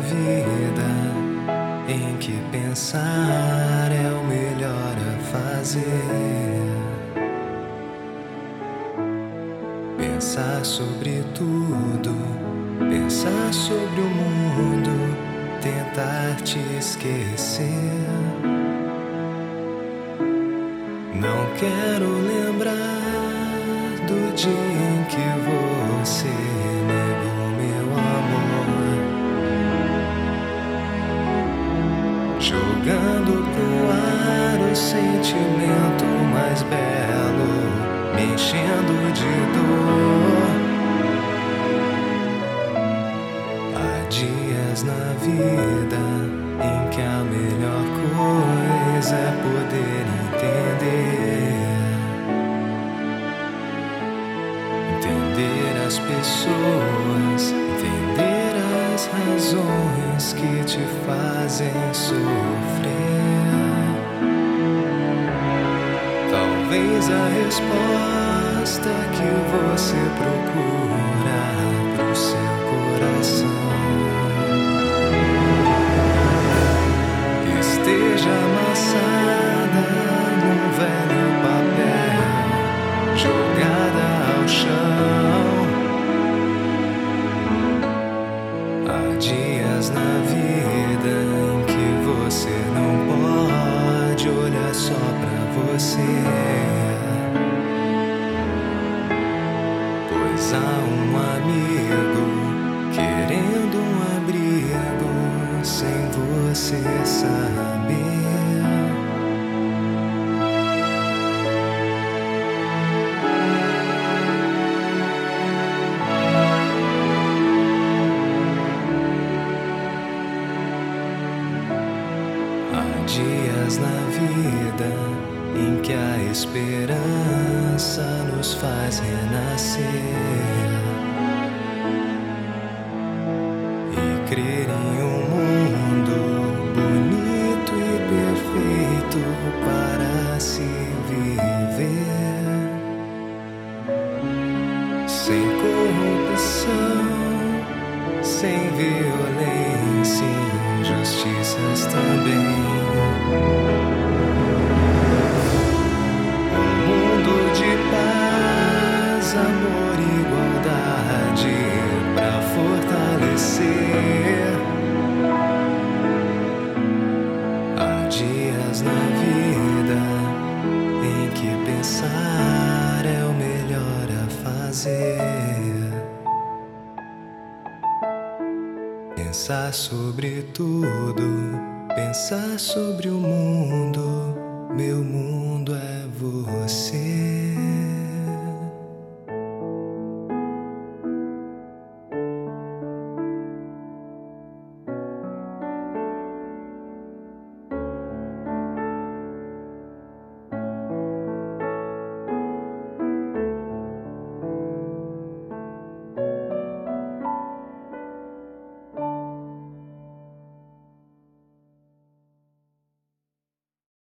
vida em que pensar é o melhor a fazer. Pensar sobre tudo, pensar sobre o mundo, tentar te esquecer. Não quero lembrar do dia em que eu jogando pro ar o sentimento mais belo, me enchendo de dor. Há dias na vida em que a melhor coisa é poder entender. Entender as pessoas, entender as razões que te fazem sofrer. A resposta que você procura pro seu coração esteja amassada num velho papel, jogada ao chão. Há dias na vida em que você não pode olhar só pra você. Pois há um amigo querendo um abrigo sem você saber. Dias na vida em que a esperança nos faz renascer. E crer em um mundo bonito e perfeito para se viver. Sem corrupção, sem violência, pensar é o melhor a fazer. Pensar sobre tudo, pensar sobre o mundo. Meu mundo é você.